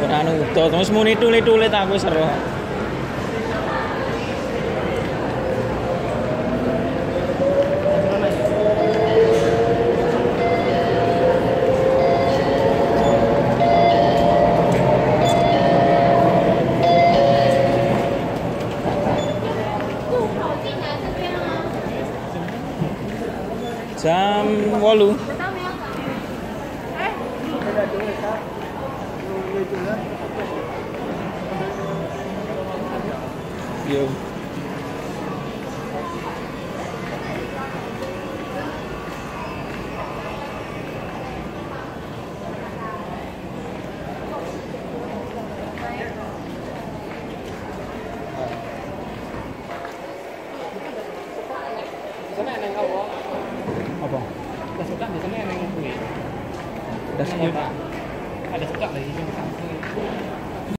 Ora nutut, terus muni tuli-tuli tak aku seru. Jam 8. Yo. Biasanya neng kau Apa? Udah suka biasanya gue Udah Neng skip. kota. Ada suka lagi yang satu